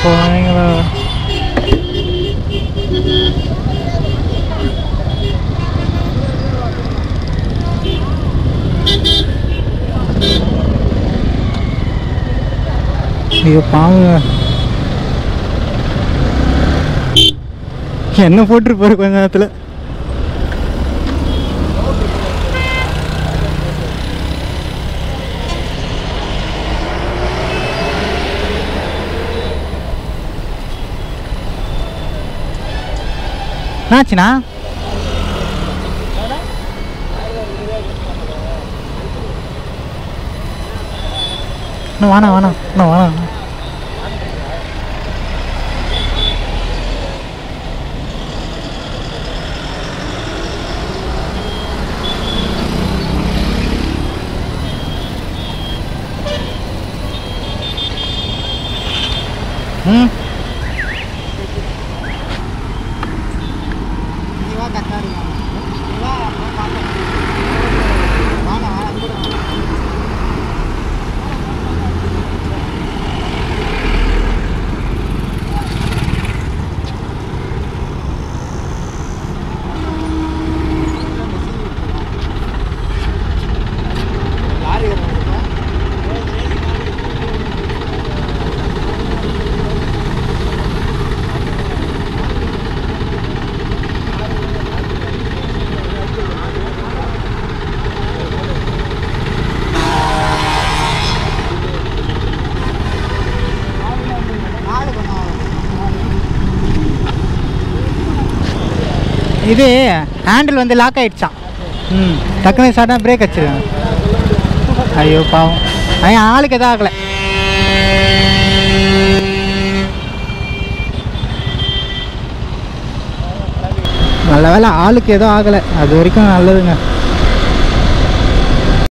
போனீங்களா ஐயோ பாவங்க. என்ன போட்டுருப்பாரு கொஞ்ச நேரத்தில்? నాచినా నువ్వు వానా వానా నువ్వు వానా Mm-hmm. இது ஹேண்டில் வந்து லாக் ஆகிடுச்சான் ம் டக்குனு சடனாக பிரேக் வச்சிருக்கேன் ஐயோ பாவம். ஐயா ஆளுக்கு எதுவும் ஆகலை. நல்ல வேலை ஆளுக்கு எதுவும் ஆகலை. அது வரைக்கும் நல்லதுங்க.